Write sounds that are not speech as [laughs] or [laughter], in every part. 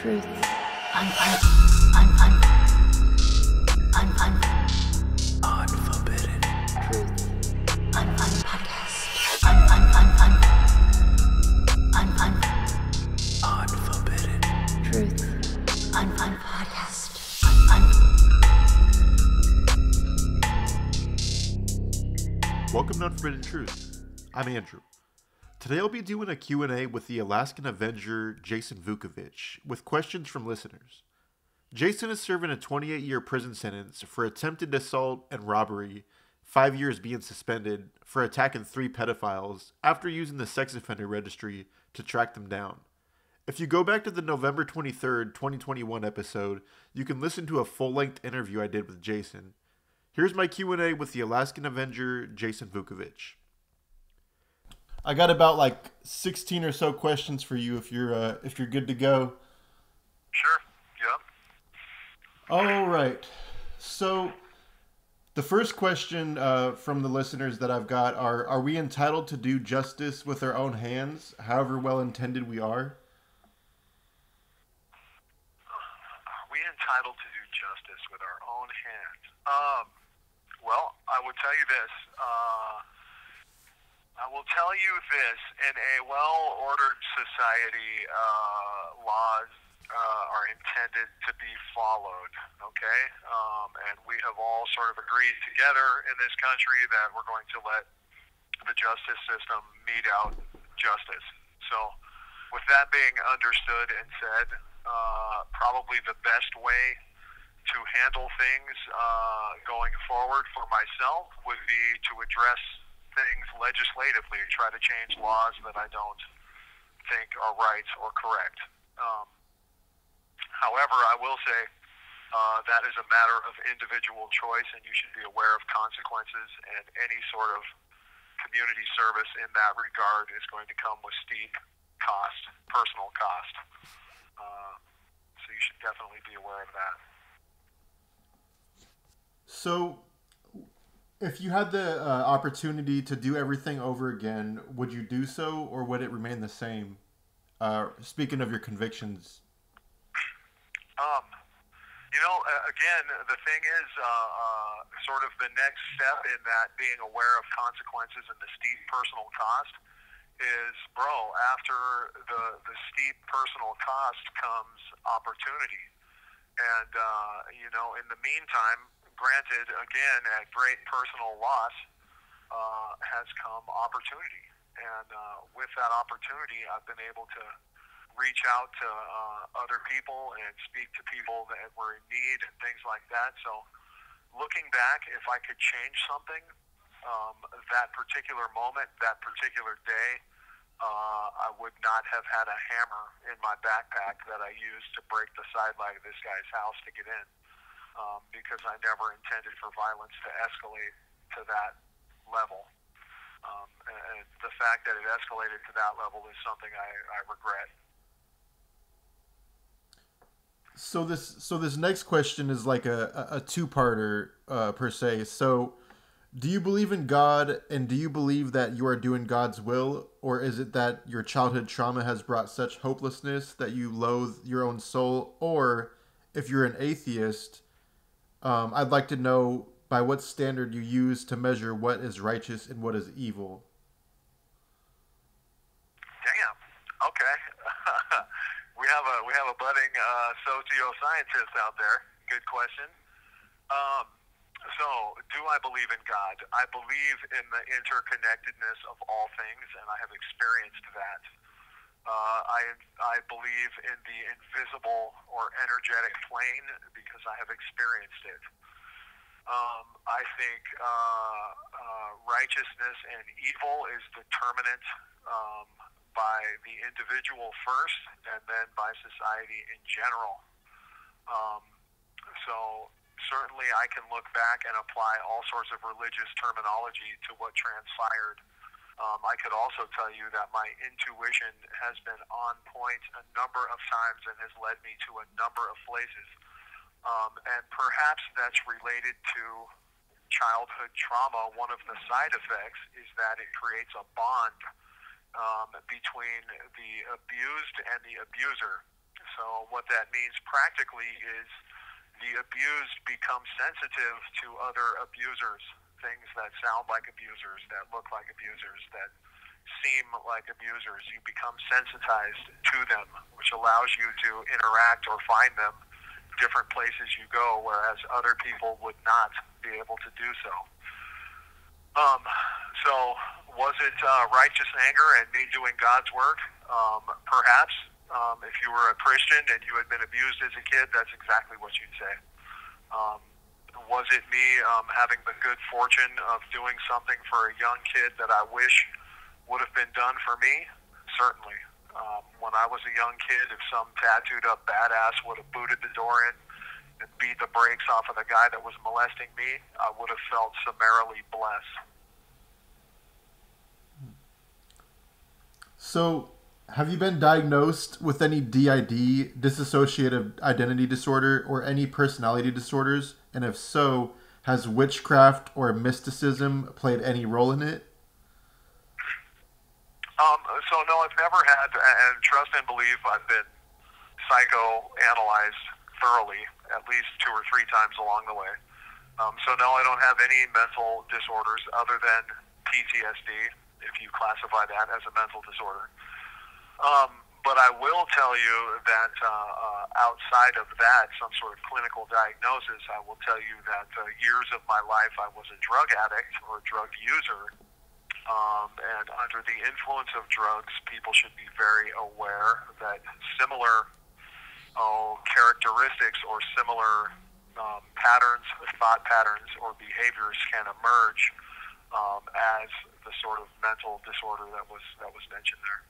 Truth. Un, un, un, un, un, un, Unforbidden. truth. Unforbidden. truth. Un, un, podcast. Un, un. Welcome to Unforbidden Truth. I'm Andrew. Today I'll be doing a Q&A with the Alaskan Avenger Jason Vukovich with questions from listeners. Jason is serving a 28-year prison sentence for attempted assault and robbery, 5 years being suspended for attacking 3 pedophiles after using the sex offender registry to track them down. If you go back to the November 23rd, 2021 episode, you can listen to a full-length interview I did with Jason. Here's my Q&A with the Alaskan Avenger Jason Vukovich. I got about like 16 or so questions for you if you're uh, if you're good to go. Sure. Yep. All right. So the first question uh, from the listeners that I've got are are we entitled to do justice with our own hands, however well intended we are? Are we entitled to do justice with our own hands? Um, well, I would tell you this. Uh, I will tell you this. In a well-ordered society, uh, laws uh, are intended to be followed. Okay, um, and we have all sort of agreed together in this country that we're going to let the justice system mete out justice. So, with that being understood and said, uh, probably the best way to handle things uh, going forward for myself would be to address things legislatively, try to change laws that I don't think are right or correct. Um, however, I will say uh, that is a matter of individual choice, and you should be aware of consequences, and any sort of community service in that regard is going to come with steep cost, personal cost. Uh, so you should definitely be aware of that. So if you had the uh, opportunity to do everything over again, would you do so or would it remain the same? Uh, speaking of your convictions. Um, you know, again, the thing is, uh, uh, sort of the next step in that being aware of consequences and the steep personal cost is, bro, after the, the steep personal cost comes opportunity. And, uh, you know, in the meantime, granted, again, at great personal loss, uh, has come opportunity. And uh, with that opportunity, I've been able to reach out to uh, other people and speak to people that were in need and things like that. So, looking back, if I could change something, um, that particular moment, that particular day, uh, I would not have had a hammer in my backpack that I used to break the sidelight of this guy's house to get in, um, because I never intended for violence to escalate to that level. Um, and the fact that it escalated to that level is something I, I regret. So this so this next question is like a, a two parter uh, per se. So do you believe in God and do you believe that you are doing God's will or is it that your childhood trauma has brought such hopelessness that you loathe your own soul or if you're an atheist um, I'd like to know by what standard you use to measure what is righteous and what is evil. Damn. Okay. [laughs] we have a we have a budding uh, socio-scientist out there. Good question. Um, so, do I believe in God? I believe in the interconnectedness of all things, and I have experienced that. Uh, I I believe in the invisible or energetic plane because I have experienced it. Um, I think uh, uh, righteousness and evil is determinate um, by the individual first, and then by society in general. Um, so certainly, I can look back and apply all sorts of religious terminology to what transpired. Um, I could also tell you that my intuition has been on point a number of times and has led me to a number of places. Um, and perhaps that's related to childhood trauma. One of the side effects is that it creates a bond um, between the abused and the abuser. So what that means practically is the abused become sensitive to other abusers, things that sound like abusers, that look like abusers, that seem like abusers. You become sensitized to them, which allows you to interact or find them different places you go, whereas other people would not be able to do so. Um, so was it uh, righteous anger and me doing God's work? Um, perhaps. Um, if you were a Christian and you had been abused as a kid, that's exactly what you'd say. Was it me um, having the good fortune of doing something for a young kid that I wish would have been done for me? Certainly. Um, when I was a young kid, if some tattooed up badass would have booted the door in and beat the brakes off of the guy that was molesting me, I would have felt summarily blessed. So, have you been diagnosed with any DID, dissociative identity disorder, or any personality disorders? And if so, has witchcraft or mysticism played any role in it? Um, so no, I've never had, and trust and believe I've been psychoanalyzed thoroughly at least two or three times along the way. Um, so no, I don't have any mental disorders other than PTSD, if you classify that as a mental disorder. Um, but I will tell you that uh, uh, outside of that, some sort of clinical diagnosis, I will tell you that uh, years of my life I was a drug addict or a drug user. Um, and under the influence of drugs, people should be very aware that similar oh, characteristics or similar um, patterns, thought patterns, or behaviors can emerge um, as the sort of mental disorder that was that was mentioned there.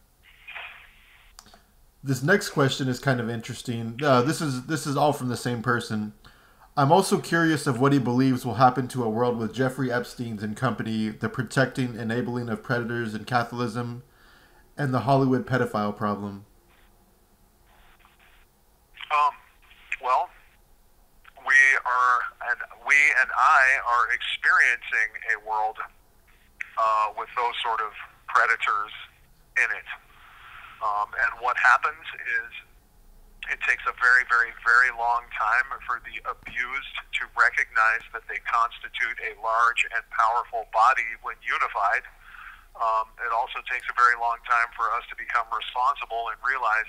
This next question is kind of interesting. Uh, this is this is all from the same person. I'm also curious of what he believes will happen to a world with Jeffrey Epstein's and company, the protecting, enabling of predators and Catholicism, and the Hollywood pedophile problem. Um, well, we are, and we and I are experiencing a world uh, with those sort of predators in it. Um, and what happens is it takes a very, very, very long time for the abused to recognize that they constitute a large and powerful body when unified. Um, it also takes a very long time for us to become responsible and realize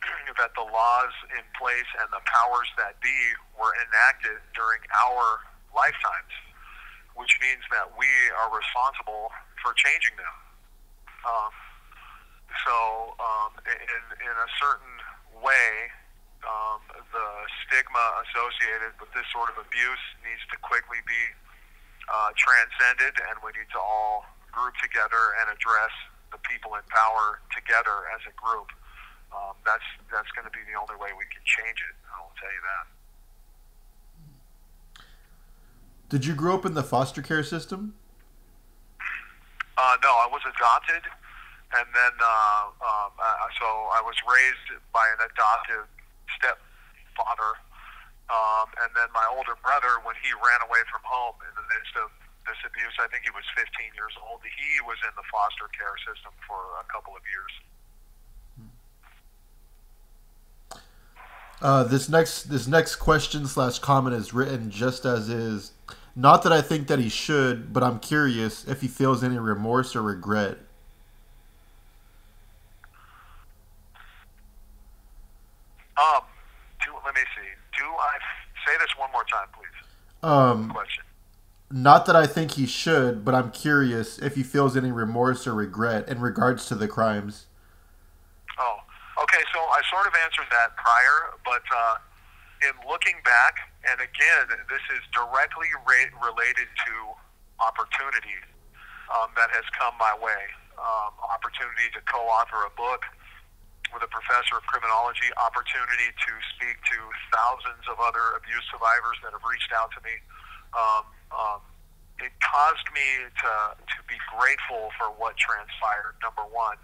[clears throat] that the laws in place and the powers that be were enacted during our lifetimes, which means that we are responsible for changing them. Um, so, um, in, in a certain way, um, the stigma associated with this sort of abuse needs to quickly be uh, transcended, and we need to all group together and address the people in power together as a group. Um, that's that's going to be the only way we can change it. I will tell you that. Did you grow up in the foster care system? Uh, no, I was adopted, and then uh, um, uh, so I was raised by an adoptive stepfather, um, and then my older brother, when he ran away from home in the midst of this abuse, I think he was 15 years old. He was in the foster care system for a couple of years. Uh, this next this next question slash comment is written just as is. Not that I think that he should, but I'm curious if he feels any remorse or regret. Um, do, let me see. Do I say this one more time, please? Um, Question. not that I think he should, but I'm curious if he feels any remorse or regret in regards to the crimes. Oh, okay. So I sort of answered that prior, but uh, in looking back, and again, this is directly ra- related to opportunity um, that has come my way. Um, opportunity to co-author a book with a professor of criminology. Opportunity to speak to thousands of other abuse survivors that have reached out to me. Um, um, it caused me to to be grateful for what transpired. Number one.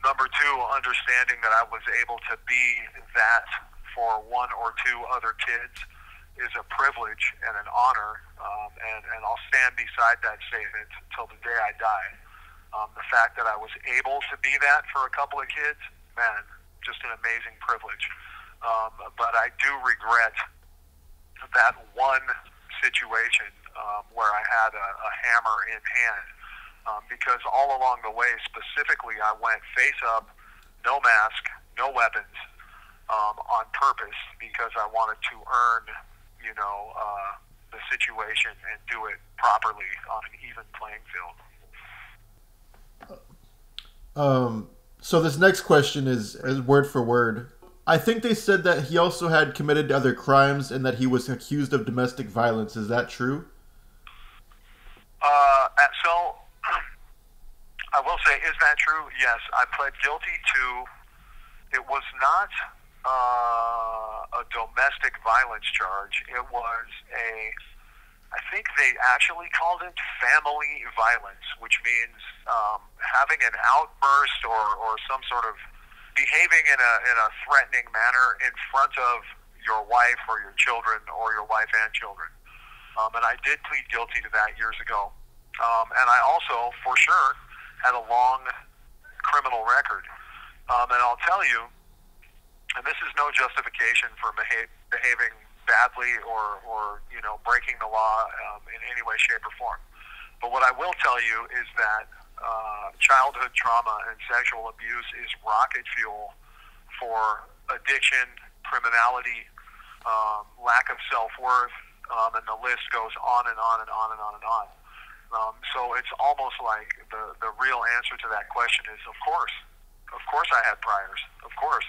Number two, understanding that I was able to be that for one or two other kids is a privilege and an honor, um, and, and I'll stand beside that statement until the day I die. Um, the fact that I was able to be that for a couple of kids, man, just an amazing privilege. Um, but I do regret that one situation um, where I had a, a hammer in hand um, because all along the way, specifically, I went face up, no mask, no weapons, um, on purpose because I wanted to earn, you know, uh, the situation and do it properly on an even playing field. Um, so this next question is, is word for word. I think they said that he also had committed other crimes and that he was accused of domestic violence. Is that true? Uh, so [clears throat] I will say, is that true? Yes, I pled guilty to. It was not uh, a domestic violence charge. It was a. I think they actually called it family violence, which means um, having an outburst or, or some sort of behaving in a in a threatening manner in front of your wife or your children or your wife and children. Um, and I did plead guilty to that years ago. Um, and I also, for sure, had a long criminal record. Um, and I'll tell you, and this is no justification for beha- behaving badly or, or you know breaking the law um, in any way, shape, or form. But what I will tell you is that uh, childhood trauma and sexual abuse is rocket fuel for addiction, criminality, um, lack of self worth, um, and the list goes on and on and on and on and on. Um, so it's almost like the the real answer to that question is, of course, of course I had priors, of course.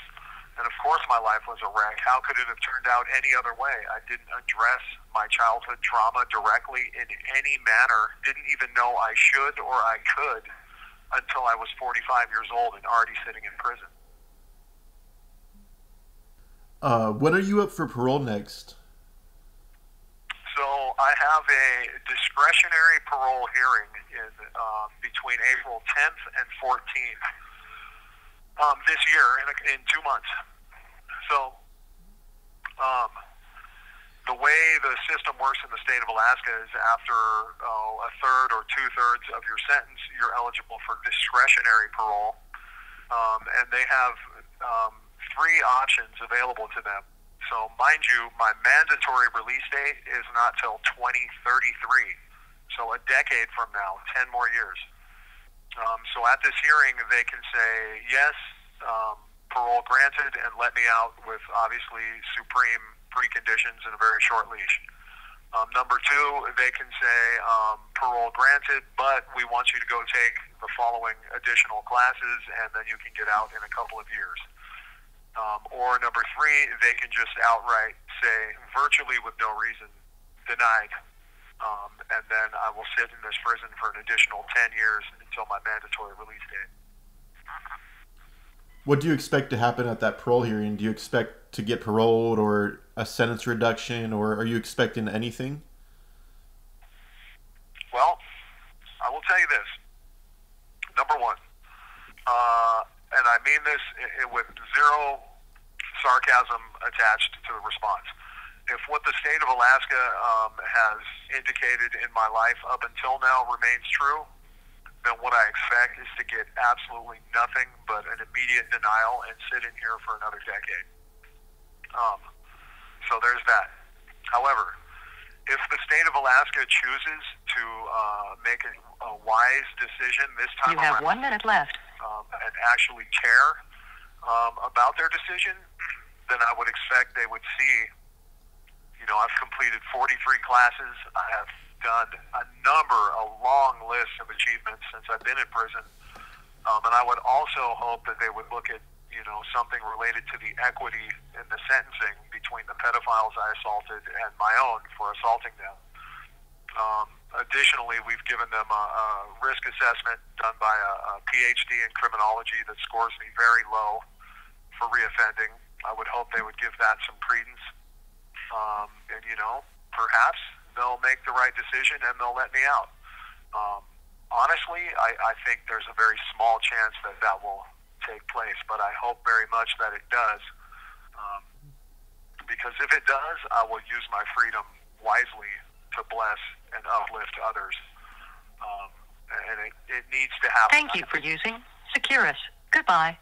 And of course, my life was a wreck. How could it have turned out any other way? I didn't address my childhood trauma directly in any manner, didn't even know I should or I could until I was 45 years old and already sitting in prison. Uh, when are you up for parole next? So I have a discretionary parole hearing in um, between April 10th and 14th um, this year in, a, in two months. So um, the way the system works in the state of Alaska is after oh, a third or two thirds of your sentence, you're eligible for discretionary parole, um, and they have um, three options available to them. So, mind you, my mandatory release date is not till 2033. So, a decade from now, 10 more years. Um, so, at this hearing, they can say, yes, um, parole granted, and let me out with obviously supreme preconditions and a very short leash. Um, number two, they can say um, parole granted, but we want you to go take the following additional classes, and then you can get out in a couple of years. Um, or number three, they can just outright say, virtually with no reason, denied. Um, and then I will sit in this prison for an additional 10 years until my mandatory release date. What do you expect to happen at that parole hearing? Do you expect to get paroled or a sentence reduction, or are you expecting anything? Well, I will tell you this. Number one, uh, and I mean this with zero sarcasm attached to the response. If what the state of Alaska um, has indicated in my life up until now remains true, then what I expect is to get absolutely nothing but an immediate denial and sit in here for another decade. Um, so there's that. However, if the state of Alaska chooses to uh, make a, a wise decision this time You have around, one minute left. um, and actually care um, about their decision, [clears throat] then I would expect they would see. You know, I've completed 43 classes. I have done a number, a long list of achievements since I've been in prison. Um, and I would also hope that they would look at, you know, something related to the equity in the sentencing between the pedophiles I assaulted and my own for assaulting them. Um, additionally, we've given them a, a risk assessment done by a, a PhD in criminology that scores me very low for reoffending. I would hope they would give that some credence. Um, and, you know, perhaps they'll make the right decision and they'll let me out. Um, honestly, I, I think there's a very small chance that that will take place, but I hope very much that it does. Um, because if it does, I will use my freedom wisely to bless and uplift others. Um, and it, it needs to happen. Thank you for using Securus. Goodbye.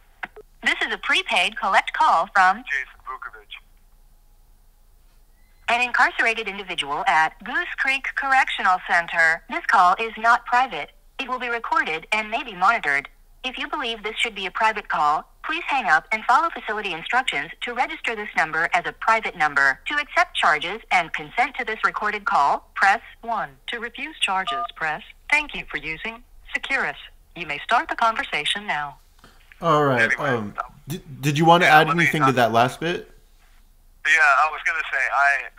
This is a prepaid collect call from Jason. An incarcerated individual at Goose Creek Correctional Center. This call is not private. It will be recorded and may be monitored. If you believe this should be a private call, please hang up and follow facility instructions to register this number as a private number. To accept charges and consent to this recorded call, press 1. To refuse charges, press Thank you for using Securus. You may start the conversation now. All right. Anyway, um, did, did you want to yeah, add let me- anything to that last bit? Yeah, I was going to say I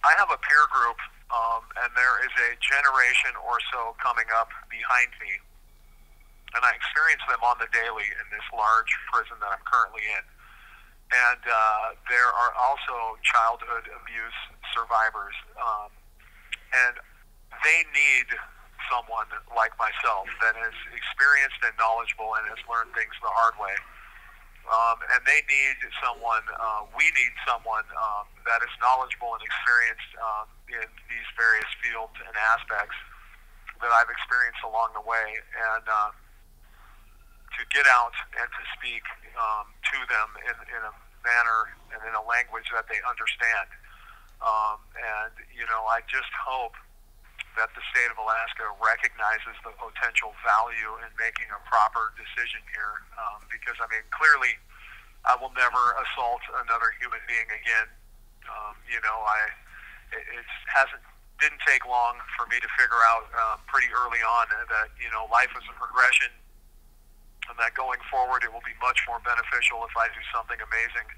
I have a peer group, um, and there is a generation or so coming up behind me, and I experience them on the daily in this large prison that I'm currently in. And uh, there are also childhood abuse survivors, um, and they need someone like myself that is experienced and knowledgeable and has learned things the hard way um, and they need someone. Uh, we need someone um, that is knowledgeable and experienced um, in these various fields and aspects that I've experienced along the way, and uh, to get out and to speak um, to them in, in a manner and in a language that they understand. Um, and you know, I just hope that the state of Alaska recognizes the potential value in making a proper decision here. Um, because, I mean, clearly, I will never assault another human being again. Um, you know, I it, it hasn't didn't take long for me to figure out um, pretty early on that you know life is a progression, and that going forward it will be much more beneficial if I do something amazing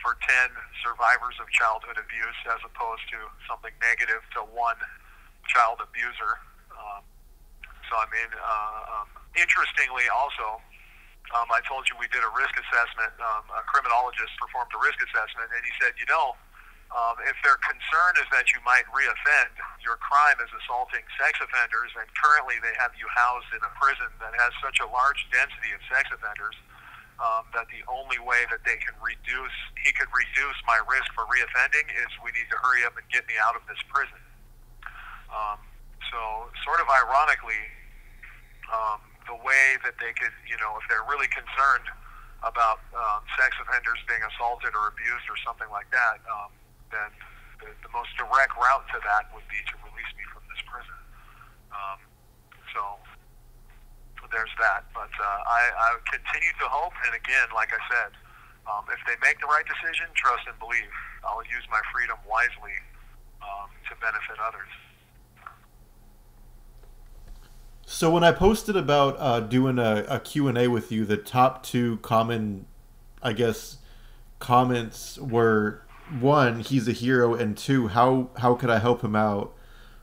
for ten survivors of childhood abuse as opposed to something negative to one child abuser. Um, so, I mean, uh, um, interestingly, also, um, I told you we did a risk assessment. Um, a criminologist performed a risk assessment, and he said, you know, um, if their concern is that you might reoffend, your crime is assaulting sex offenders, and currently they have you housed in a prison that has such a large density of sex offenders um, that the only way that they can reduce, he could reduce my risk for reoffending is we need to hurry up and get me out of this prison. Um, so, sort of ironically, um, the way that they could, you know, if they're really concerned about um, sex offenders being assaulted or abused or something like that, um, then the, the most direct route to that would be to release me from this prison. Um, so there's that. But uh, I, I continue to hope, and again, like I said, um, if they make the right decision, trust and believe. I'll use my freedom wisely um, to benefit others. So when I posted about uh, doing a, a Q&A with you, the top two common, I guess, comments were one, he's a hero, and two, how how could I help him out?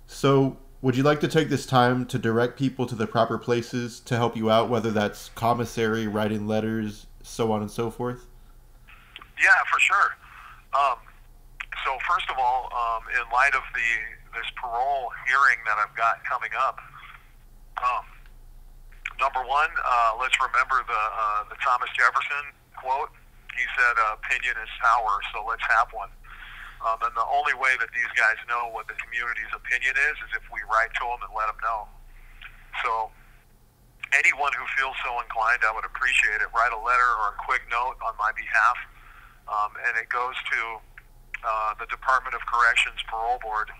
So would you like to take this time to direct people to the proper places to help you out, whether that's commissary, writing letters, so on and so forth? Yeah, for sure. Um, so first of all, um, in light of the this parole hearing that I've got coming up, um, number one, uh, let's remember the uh, the Thomas Jefferson quote. He said, "Opinion is power, so let's have one." Um, and the only way that these guys know what the community's opinion is is if we write to them and let them know. So anyone who feels so inclined, I would appreciate it. Write a letter or a quick note on my behalf, um, and it goes to uh, the Department of Corrections Parole Board.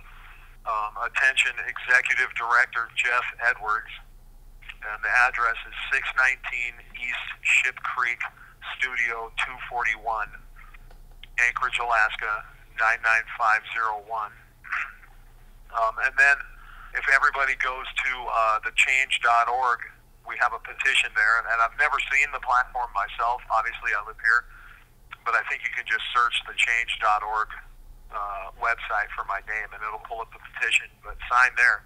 Um, attention, Executive Director Jeff Edwards, and the address is 619 East Ship Creek, Studio 241, Anchorage, Alaska 99501. Um, and then, if everybody goes to uh, thechange.org, we have a petition there, and I've never seen the platform myself. Obviously, I live here, but I think you can just search the change.org uh, website for my name, and it'll pull up the petition. But sign there,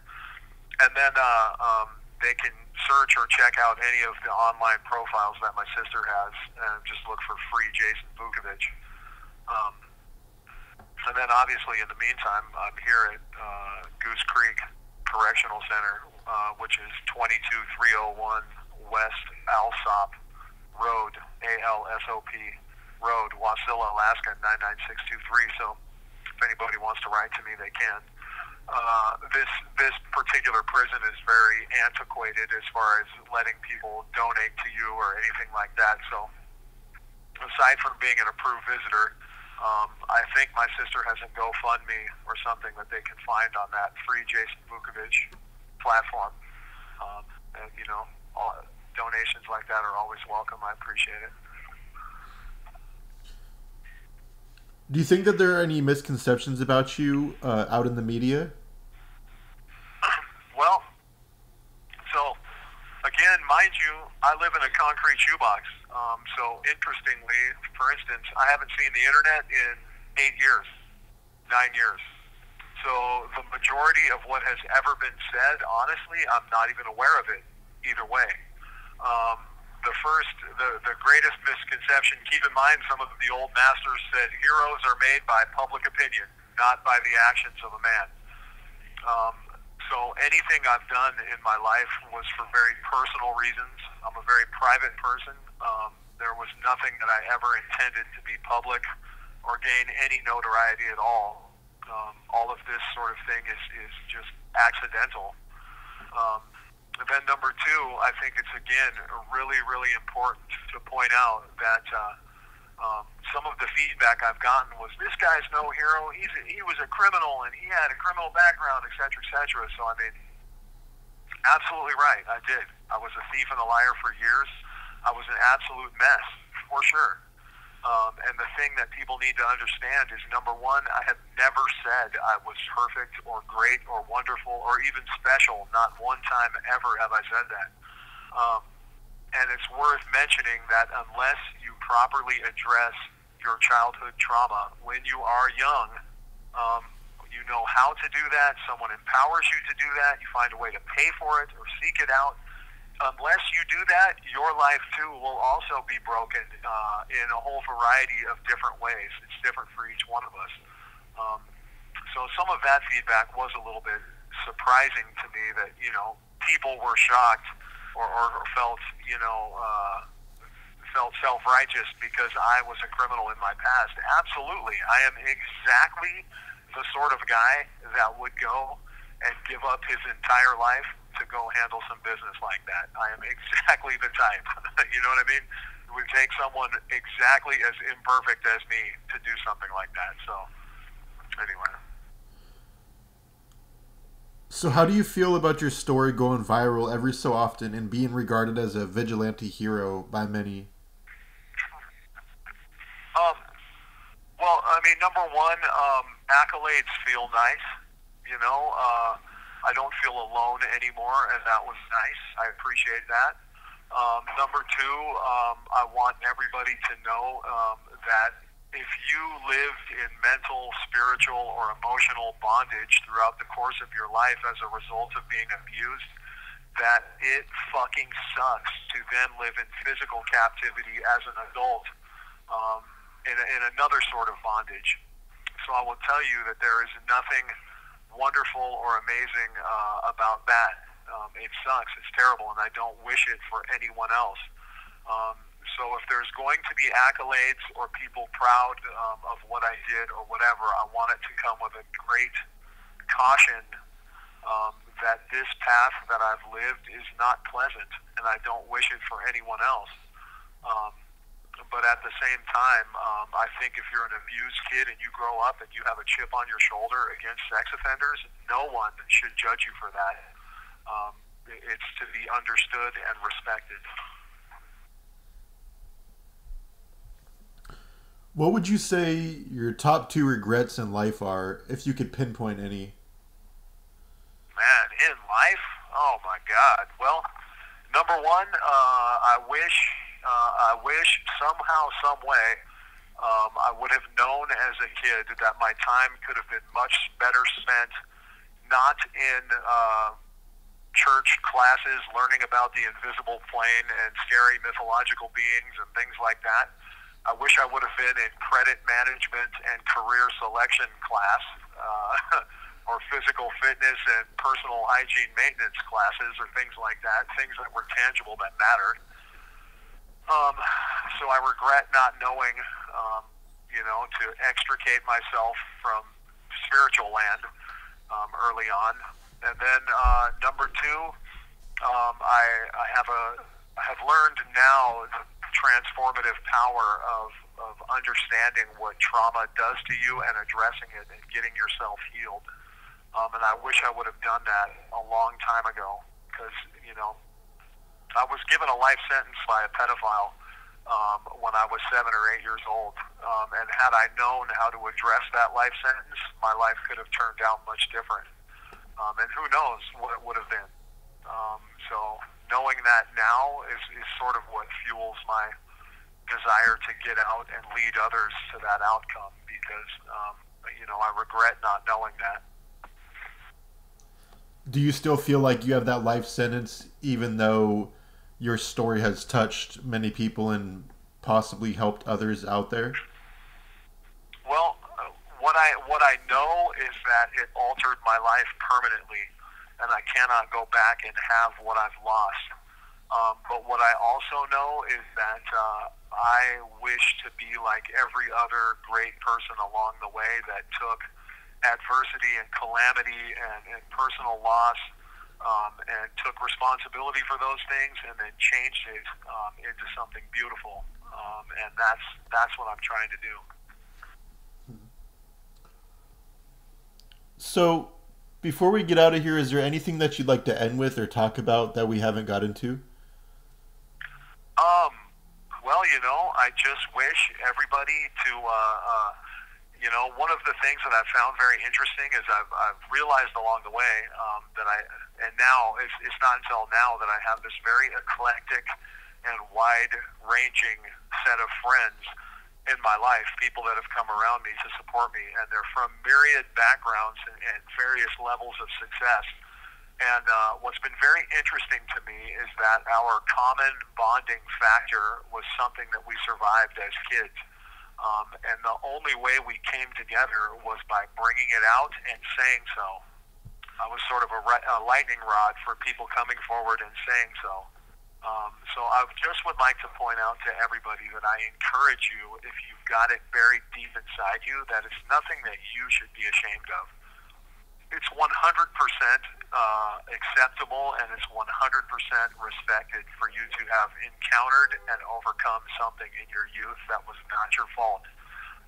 and then uh, um, they can search or check out any of the online profiles that my sister has, and just look for free Jason Vukovich. Um, and then, obviously, in the meantime, I'm here at uh, Goose Creek Correctional Center, uh, which is 22301 West Alsop Road, A-L-S-O-P Road, Wasilla, Alaska 99623. So if anybody wants to write to me, they can. Uh, this this particular prison is very antiquated as far as letting people donate to you or anything like that. So aside from being an approved visitor, Um, I think my sister has a GoFundMe or something that they can find on that free Jason Vukovich platform. Um, and, you know, all, donations like that are always welcome. I appreciate it. Do you think that there are any misconceptions about you uh, out in the media? [laughs] Well, so again, mind you, I live in a concrete shoebox. Um, so interestingly, for instance, I haven't seen the internet in eight years, nine years. So the majority of what has ever been said, honestly, I'm not even aware of it either way. Um, the first, the, the greatest misconception, keep in mind some of the old masters said heroes are made by public opinion, not by the actions of a man. Um, so anything I've done in my life was for very personal reasons. I'm a very private person. Um, there was nothing that I ever intended to be public or gain any notoriety at all. Um, all of this sort of thing is, is just accidental. Um, then number two, I think it's again really, really important to point out that uh, um, some of the feedback I've gotten was this guy's no hero. He's a, he was a criminal and he had a criminal background, et cetera, et cetera. So I mean, absolutely right. I did. I was a thief and a liar for years. I was an absolute mess for sure. Um, and the thing that people need to understand is number one, I have never said I was perfect or great or wonderful or even special. Not one time ever have I said that. Um, and it's worth mentioning that unless you properly address your childhood trauma when you are young, um, you know how to do that. Someone empowers you to do that. You find a way to pay for it or seek it out unless you do that, your life too will also be broken uh, in a whole variety of different ways. It's different for each one of us. Um, so some of that feedback was a little bit surprising to me that you know people were shocked or, or felt you know uh, felt self righteous because I was a criminal in my past. Absolutely, I am exactly the sort of guy that would go and give up his entire life to go handle some business like that. I am exactly the type. [laughs] you know what I mean? It would take someone exactly as imperfect as me to do something like that. So, anyway. So, how do you feel about your story going viral every so often and being regarded as a vigilante hero by many? Um, well, I mean, number one, um, accolades feel nice. You know, uh, I don't feel alone anymore, and that was nice. I appreciate that. Um, number two, um, I want everybody to know um, that if you lived in mental, spiritual, or emotional bondage throughout the course of your life as a result of being abused, that it fucking sucks to then live in physical captivity as an adult um, in, in another sort of bondage. So I will tell you that there is nothing wonderful or amazing uh, about that. Um, it sucks. It's terrible, and I don't wish it for anyone else. Um, so if there's going to be accolades or people proud um, of what I did or whatever, I want it to come with a great caution um, that this path that I've lived is not pleasant, and I don't wish it for anyone else. Um, but at the same time, um, I think if you're an abused kid and you grow up and you have a chip on your shoulder against sex offenders, no one should judge you for that. Um, it's to be understood and respected. What would you say your top two regrets in life are, if you could pinpoint any? Man, in life, oh my God. Well, number one, uh, I wish, uh, I wish somehow, some way, um, I would have known as a kid that my time could have been much better spent not in uh, church classes learning about the invisible plane and scary mythological beings and things like that. I wish I would have been in credit management and career selection class, uh, [laughs] or physical fitness and personal hygiene maintenance classes, or things like that, things that were tangible that mattered. Um, so I regret not knowing, um, you know, to extricate myself from spiritual land um, early on. And then uh, number two, um, I, I have a I have learned now the transformative power of, of understanding what trauma does to you and addressing it and getting yourself healed. Um, and I wish I would have done that a long time ago because, you know, I was given a life sentence by a pedophile um, when I was seven or eight years old. Um, and had I known how to address that life sentence, my life could have turned out much different. Um, and who knows what it would have been. Um, so knowing that now is, is sort of what fuels my desire to get out and lead others to that outcome because, um, you know, I regret not knowing that. Do you still feel like you have that life sentence, even though your story has touched many people and possibly helped others out there? Well, what I what I know is that it altered my life permanently, and I cannot go back and have what I've lost. Um, but what I also know is that uh, I wish to be like every other great person along the way that took adversity and calamity and, and personal loss um, and took responsibility for those things and then changed it um, into something beautiful. Um, and that's that's what I'm trying to do. So, before we get out of here, is there anything that you'd like to end with or talk about that we haven't got into? Um, well, you know, I just wish everybody to, uh, uh, you know, one of the things that I've found very interesting is I've, I've realized along the way um, that I, and now it's, it's not until now that I have this very eclectic and wide-ranging set of friends in my life, people that have come around me to support me, and they're from myriad backgrounds and, and various levels of success. And uh, what's been very interesting to me is that our common bonding factor was something that we survived as kids. Um, and the only way we came together was by bringing it out and saying so. I was sort of a, a lightning rod for people coming forward and saying so. Um, so I just would like to point out to everybody that I encourage you, if you've got it buried deep inside you, that it's nothing that you should be ashamed of. It's 100% uh, acceptable and it's 100% respected for you to have encountered and overcome something in your youth that was not your fault.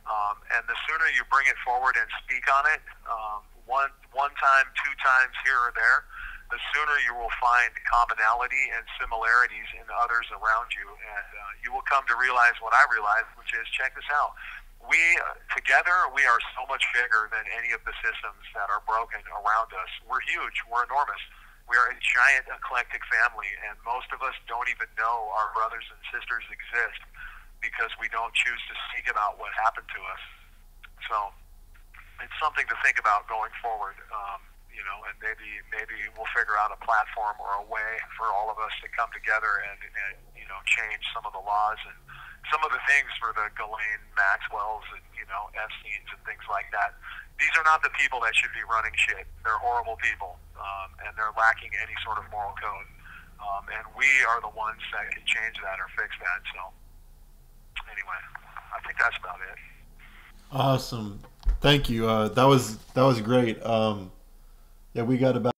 Um, and the sooner you bring it forward and speak on it, um, one one time, two times here or there, the sooner you will find commonality and similarities in others around you, and uh, you will come to realize what I realized, which is check this out. We together we are so much bigger than any of the systems that are broken around us. We're huge. We're enormous. We are a giant eclectic family, and most of us don't even know our brothers and sisters exist because we don't choose to speak about what happened to us. So it's something to think about going forward. Um, you know, and maybe maybe we'll figure out a platform or a way for all of us to come together and, and you know change some of the laws and some of the things for the Ghislaine Maxwell's and you know Epstein's and things like that. These are not the people that should be running shit. They're horrible people, um, and they're lacking any sort of moral code. Um, and we are the ones that can change that or fix that. So, anyway, I think that's about it. Awesome. Thank you. Uh, that was that was great. Um, yeah, we got about.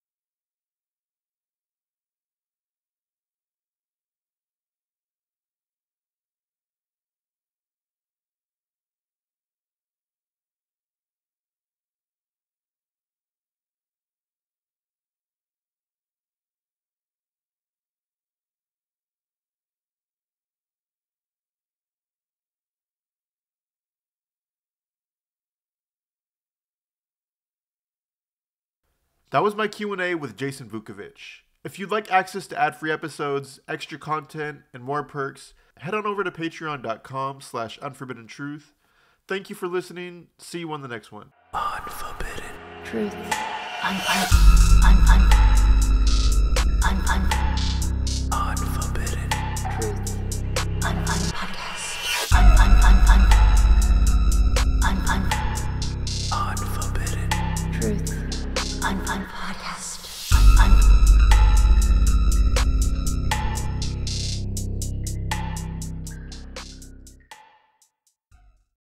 That was my Q&A with Jason Vukovich. If you'd like access to ad-free episodes, extra content, and more perks, head on over to patreon.com slash unforbidden truth. Thank you for listening. See you on the next one. Unforbidden truth. Un, un, un,